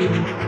you.